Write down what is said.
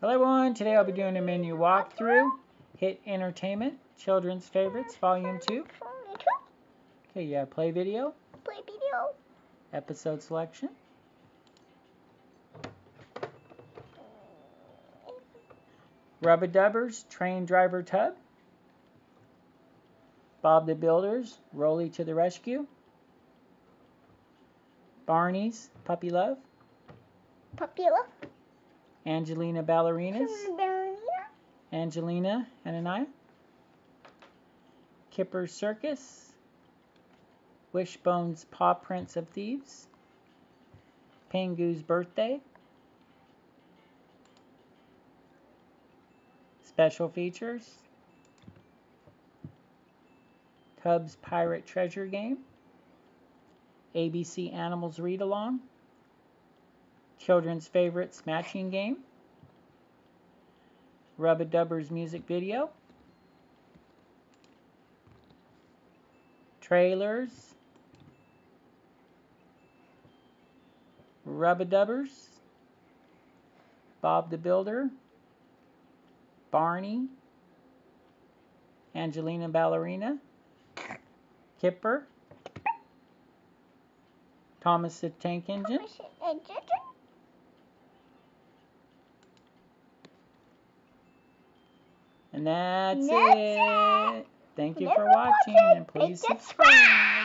Hello everyone, today I'll be doing a menu walkthrough. Hit Entertainment, Children's Favorites, Volume 2. Okay, yeah, play video. Play video. Episode selection. Rubbadubbers, Train Driver Tub. Bob the Builders, Roley to the Rescue. Barney's, Puppy Love. Puppy love. Angelina Ballerinas. Ballerina. Angelina Anania. Kipper's Circus. Wishbone's Paw Prints of Thieves. Pingu's Birthday. Special features. Cubs Pirate Treasure Game. ABC Animals Read Along. Children's Favorites Matching Game. Rubbadubbers music video. Trailers. Rubbadubbers. Bob the Builder. Barney. Angelina Ballerina. Kipper. Thomas the Tank Engine. And that's, That's it. it. Thank you for watching and Please subscribe.